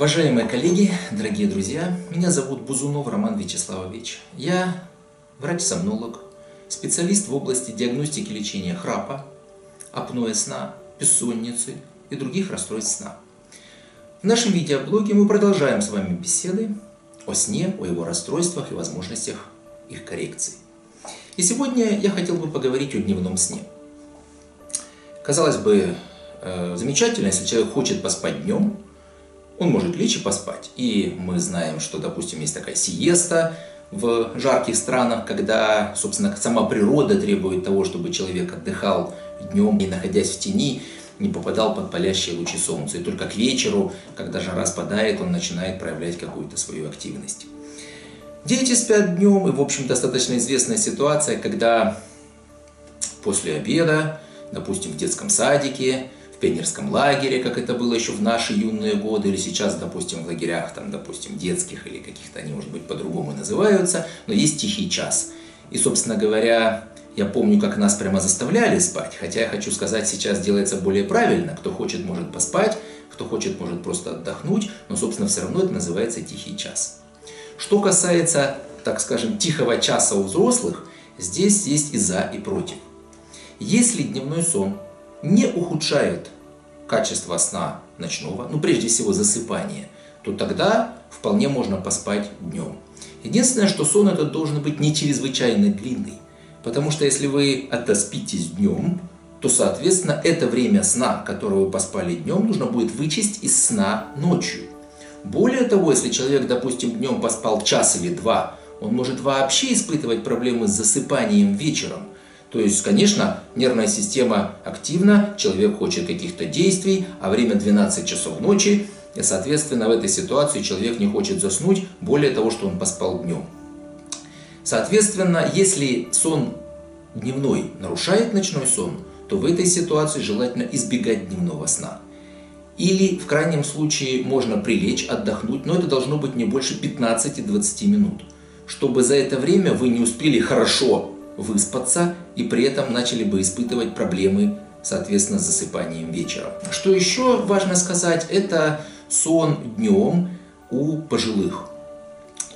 Уважаемые коллеги, дорогие друзья, меня зовут Бузунов Роман Вячеславович. Я врач-сомнолог, специалист в области диагностики лечения храпа, апноэ сна, бессонницы и других расстройств сна. В нашем видеоблоге мы продолжаем с вами беседы о сне, о его расстройствах и возможностях их коррекции. И сегодня я хотел бы поговорить о дневном сне. Казалось бы, э, замечательно, если человек хочет поспать днем, он может лечь и поспать. И мы знаем, что, допустим, есть такая сиеста в жарких странах, когда, собственно, сама природа требует того, чтобы человек отдыхал днем, не находясь в тени, не попадал под палящие лучи солнца. И только к вечеру, когда жара спадает, он начинает проявлять какую-то свою активность. Дети спят днем, и, в общем, достаточно известная ситуация, когда после обеда, допустим, в детском садике, в пионерском лагере, как это было еще в наши юные годы, или сейчас, допустим, в лагерях, там, допустим, детских или каких-то, они, может быть, по-другому называются, но есть тихий час. И, собственно говоря, я помню, как нас прямо заставляли спать, хотя я хочу сказать, сейчас делается более правильно. Кто хочет, может поспать, кто хочет, может просто отдохнуть, но, собственно, все равно это называется тихий час. Что касается, так скажем, тихого часа у взрослых, здесь есть и за, и против. Если дневной сон не ухудшает качество сна ночного, ну прежде всего засыпание, то тогда вполне можно поспать днем. Единственное, что сон этот должен быть не чрезвычайно длинный. Потому что если вы отоспитесь днем, то, соответственно, это время сна, которое вы поспали днем, нужно будет вычесть из сна ночью. Более того, если человек, допустим, днем поспал час или два, он может вообще испытывать проблемы с засыпанием вечером. То есть, конечно, нервная система активна, человек хочет каких-то действий, а время 12 часов ночи, и, соответственно, в этой ситуации человек не хочет заснуть, более того, что он поспал днем. Соответственно, если сон дневной нарушает ночной сон, то в этой ситуации желательно избегать дневного сна. Или в крайнем случае можно прилечь, отдохнуть, но это должно быть не больше 15-20 минут, чтобы за это время вы не успели хорошо выспаться и при этом начали бы испытывать проблемы, соответственно, с засыпанием вечером. Что еще важно сказать, это сон днем у пожилых.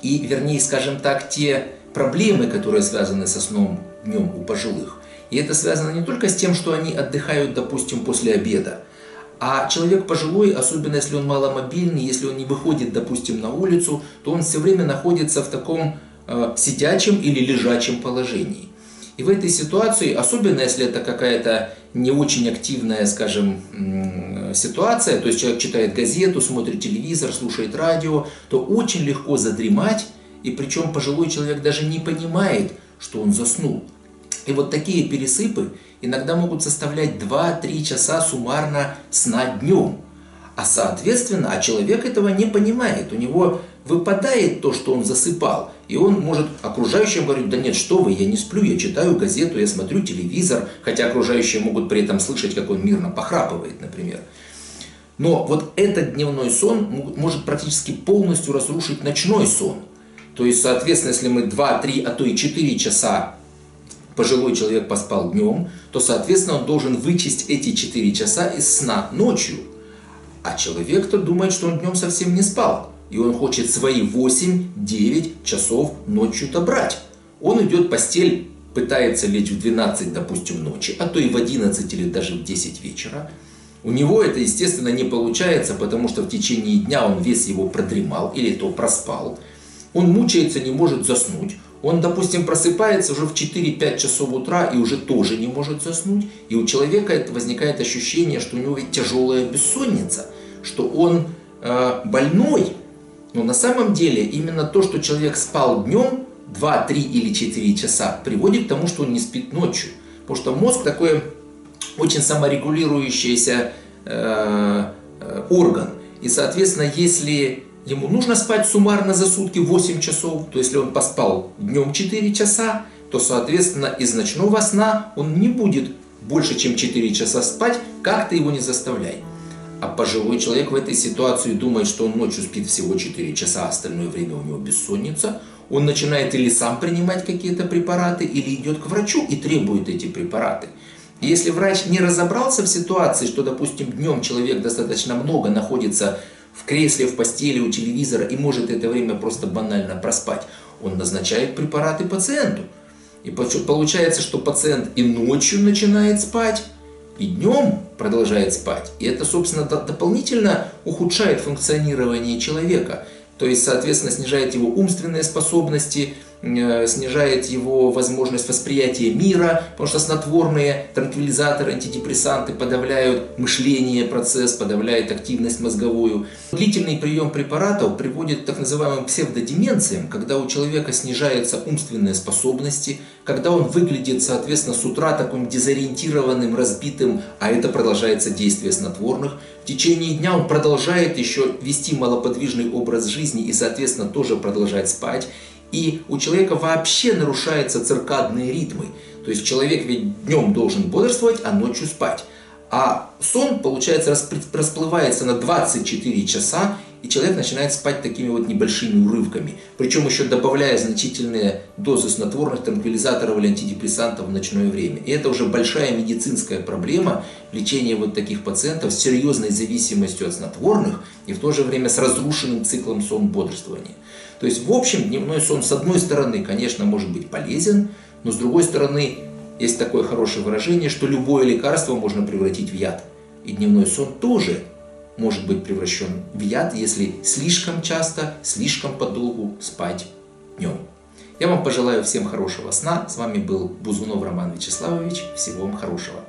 И, вернее, скажем так, те проблемы, которые связаны со сном днем у пожилых. И это связано не только с тем, что они отдыхают, допустим, после обеда, а человек пожилой, особенно если он маломобильный, если он не выходит, допустим, на улицу, то он все время находится в таком э, сидячем или лежачем положении. И в этой ситуации, особенно если это какая-то не очень активная, скажем, ситуация, то есть человек читает газету, смотрит телевизор, слушает радио, то очень легко задремать и причем пожилой человек даже не понимает, что он заснул. И вот такие пересыпы иногда могут составлять 2-3 часа суммарно сна днем. А соответственно, а человек этого не понимает. У него выпадает то, что он засыпал. И он может окружающим говорить, да нет, что вы, я не сплю, я читаю газету, я смотрю телевизор, хотя окружающие могут при этом слышать, как он мирно похрапывает, например. Но вот этот дневной сон может практически полностью разрушить ночной сон – то есть, соответственно, если мы 2, 3, а то и 4 часа пожилой человек поспал днем, то, соответственно, он должен вычесть эти 4 часа из сна ночью. А человек-то думает, что он днем совсем не спал. И он хочет свои 8-9 часов ночью-то брать. Он идет в постель, пытается лечь в 12, допустим, ночи, а то и в 11 или даже в 10 вечера. У него это, естественно, не получается, потому что в течение дня он весь его продремал или то проспал он мучается, не может заснуть. Он, допустим, просыпается уже в 4-5 часов утра и уже тоже не может заснуть. И у человека возникает ощущение, что у него ведь тяжелая бессонница, что он э, больной. Но на самом деле именно то, что человек спал днем 2, 3 или 4 часа, приводит к тому, что он не спит ночью. Потому что мозг такой очень саморегулирующийся э, э, орган. И, соответственно, если ему нужно спать суммарно за сутки 8 часов, то если он поспал днем 4 часа, то, соответственно, из ночного сна он не будет больше, чем 4 часа спать, как ты его не заставляй. А пожилой человек в этой ситуации думает, что он ночью спит всего 4 часа, а остальное время у него бессонница. Он начинает или сам принимать какие-то препараты, или идет к врачу и требует эти препараты. Если врач не разобрался в ситуации, что, допустим, днем человек достаточно много находится в кресле, в постели, у телевизора и может это время просто банально проспать. Он назначает препараты пациенту. И получается, что пациент и ночью начинает спать, и днем продолжает спать. И это, собственно, дополнительно ухудшает функционирование человека. То есть, соответственно, снижает его умственные способности, снижает его возможность восприятия мира, потому что снотворные транквилизаторы, антидепрессанты подавляют мышление, процесс, подавляют активность мозговую. Длительный прием препаратов приводит к так называемым псевдодеменциям, когда у человека снижаются умственные способности, когда он выглядит, соответственно, с утра таким дезориентированным, разбитым, а это продолжается действие снотворных. В течение дня он продолжает еще вести малоподвижный образ жизни и, соответственно, тоже продолжать спать. И у человека вообще нарушаются циркадные ритмы. То есть человек ведь днем должен бодрствовать, а ночью спать. А сон, получается, расплывается на 24 часа, и человек начинает спать такими вот небольшими урывками. Причем еще добавляя значительные дозы снотворных, транквилизаторов или антидепрессантов в ночное время. И это уже большая медицинская проблема лечения вот таких пациентов с серьезной зависимостью от снотворных и в то же время с разрушенным циклом сон-бодрствования. То есть, в общем, дневной сон, с одной стороны, конечно, может быть полезен, но с другой стороны, есть такое хорошее выражение, что любое лекарство можно превратить в яд. И дневной сон тоже может быть превращен в яд, если слишком часто, слишком подолгу спать днем. Я вам пожелаю всем хорошего сна. С вами был Бузунов Роман Вячеславович. Всего вам хорошего.